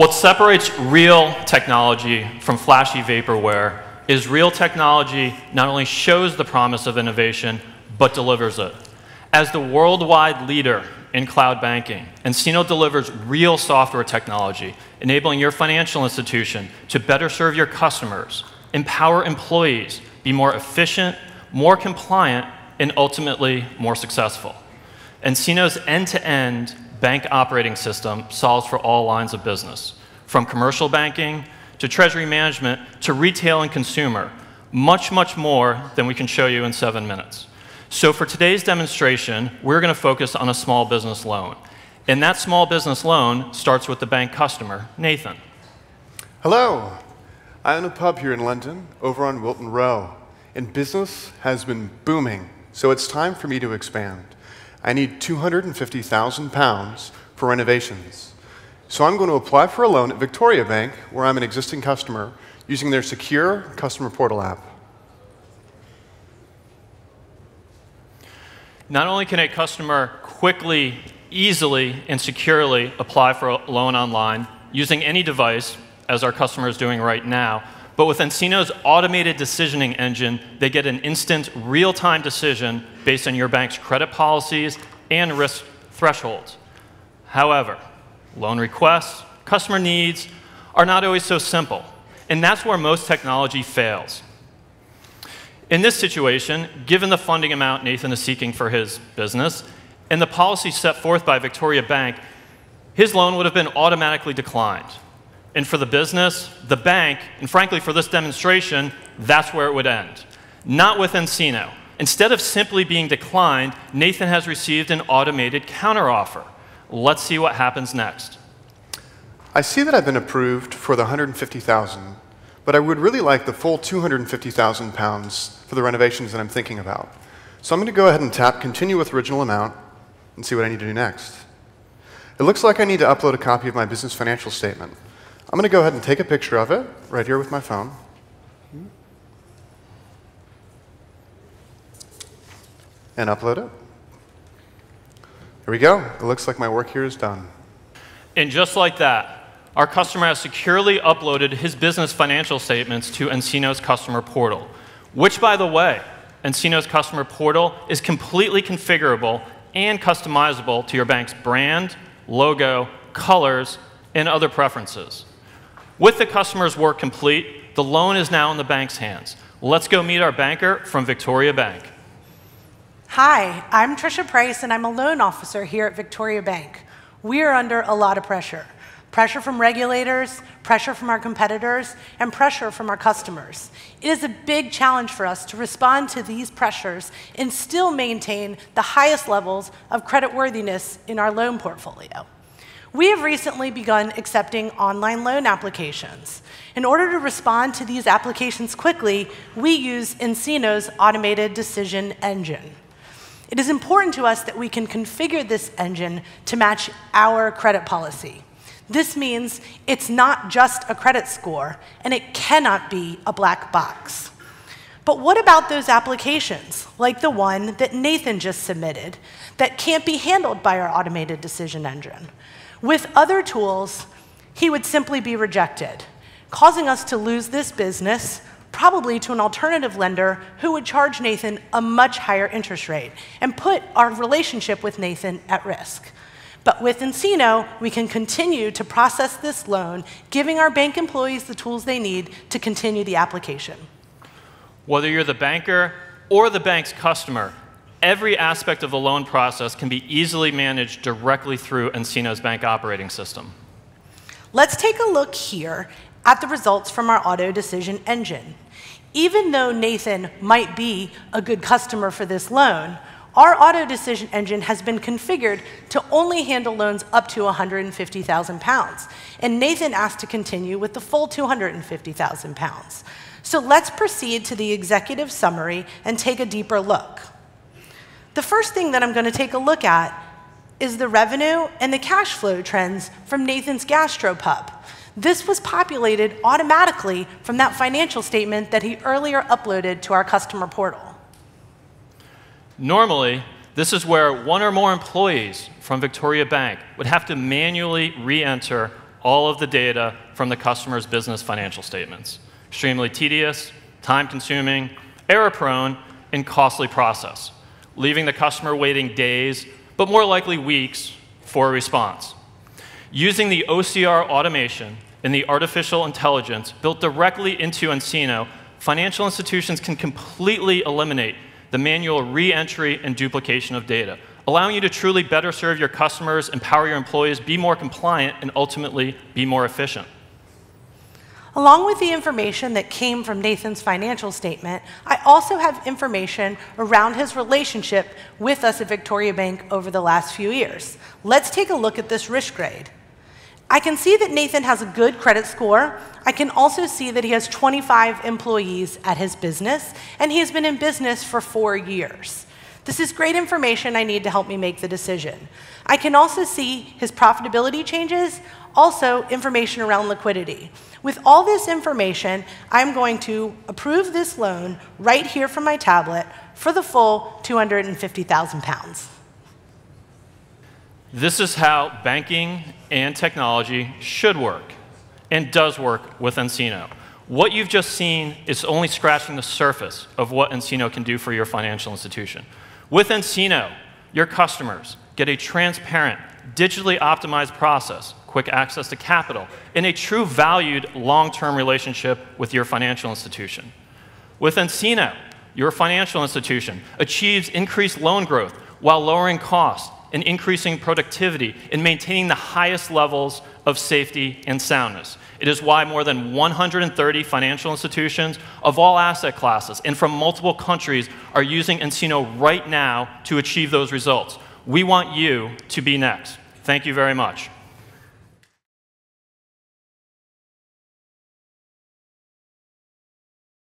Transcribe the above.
What separates real technology from flashy vaporware is real technology not only shows the promise of innovation, but delivers it. As the worldwide leader in cloud banking, nCino delivers real software technology, enabling your financial institution to better serve your customers, empower employees, be more efficient, more compliant, and ultimately more successful. nCino's end-to-end bank operating system solves for all lines of business, from commercial banking to treasury management to retail and consumer, much, much more than we can show you in seven minutes. So for today's demonstration, we're going to focus on a small business loan. And that small business loan starts with the bank customer, Nathan. Hello. I own a pub here in London, over on Wilton Row. And business has been booming, so it's time for me to expand. I need 250,000 pounds for renovations. So I'm going to apply for a loan at Victoria Bank, where I'm an existing customer, using their secure customer portal app. Not only can a customer quickly, easily, and securely apply for a loan online using any device, as our customer is doing right now, but with nCino's automated decisioning engine, they get an instant, real-time decision based on your bank's credit policies and risk thresholds. However, loan requests, customer needs are not always so simple, and that's where most technology fails. In this situation, given the funding amount Nathan is seeking for his business and the policy set forth by Victoria Bank, his loan would have been automatically declined. And for the business, the bank, and frankly for this demonstration, that's where it would end. Not with nCino. Instead of simply being declined, Nathan has received an automated counteroffer. Let's see what happens next. I see that I've been approved for the 150,000, but I would really like the full 250,000 pounds for the renovations that I'm thinking about. So I'm going to go ahead and tap continue with original amount and see what I need to do next. It looks like I need to upload a copy of my business financial statement. I'm going to go ahead and take a picture of it right here with my phone. And upload it. Here we go. It looks like my work here is done. And just like that, our customer has securely uploaded his business financial statements to nCino's customer portal which, by the way, nCino's customer portal is completely configurable and customizable to your bank's brand, logo, colors, and other preferences. With the customer's work complete, the loan is now in the bank's hands. Let's go meet our banker from Victoria Bank. Hi, I'm Trisha Price, and I'm a loan officer here at Victoria Bank. We are under a lot of pressure pressure from regulators, pressure from our competitors, and pressure from our customers. It is a big challenge for us to respond to these pressures and still maintain the highest levels of creditworthiness in our loan portfolio. We have recently begun accepting online loan applications. In order to respond to these applications quickly, we use nCino's automated decision engine. It is important to us that we can configure this engine to match our credit policy. This means it's not just a credit score, and it cannot be a black box. But what about those applications, like the one that Nathan just submitted, that can't be handled by our automated decision engine? With other tools, he would simply be rejected, causing us to lose this business, probably to an alternative lender who would charge Nathan a much higher interest rate and put our relationship with Nathan at risk. But with nCino, we can continue to process this loan, giving our bank employees the tools they need to continue the application. Whether you're the banker or the bank's customer, every aspect of the loan process can be easily managed directly through nCino's bank operating system. Let's take a look here at the results from our auto decision engine. Even though Nathan might be a good customer for this loan, our auto decision engine has been configured to only handle loans up to 150,000 pounds. And Nathan asked to continue with the full 250,000 pounds. So let's proceed to the executive summary and take a deeper look. The first thing that I'm going to take a look at is the revenue and the cash flow trends from Nathan's gastropub. This was populated automatically from that financial statement that he earlier uploaded to our customer portal. Normally, this is where one or more employees from Victoria Bank would have to manually re enter all of the data from the customer's business financial statements. Extremely tedious, time consuming, error prone, and costly process, leaving the customer waiting days, but more likely weeks, for a response. Using the OCR automation and the artificial intelligence built directly into nCino, financial institutions can completely eliminate the manual re-entry and duplication of data, allowing you to truly better serve your customers, empower your employees, be more compliant, and ultimately be more efficient. Along with the information that came from Nathan's financial statement, I also have information around his relationship with us at Victoria Bank over the last few years. Let's take a look at this risk grade. I can see that Nathan has a good credit score. I can also see that he has 25 employees at his business, and he has been in business for four years. This is great information I need to help me make the decision. I can also see his profitability changes, also information around liquidity. With all this information, I'm going to approve this loan right here from my tablet for the full 250,000 pounds. This is how banking and technology should work and does work with nCino. What you've just seen is only scratching the surface of what nCino can do for your financial institution. With nCino, your customers get a transparent, digitally optimized process, quick access to capital, and a true valued long-term relationship with your financial institution. With nCino, your financial institution achieves increased loan growth while lowering costs and increasing productivity and maintaining the highest levels of safety and soundness. It is why more than 130 financial institutions of all asset classes and from multiple countries are using nCino right now to achieve those results. We want you to be next. Thank you very much.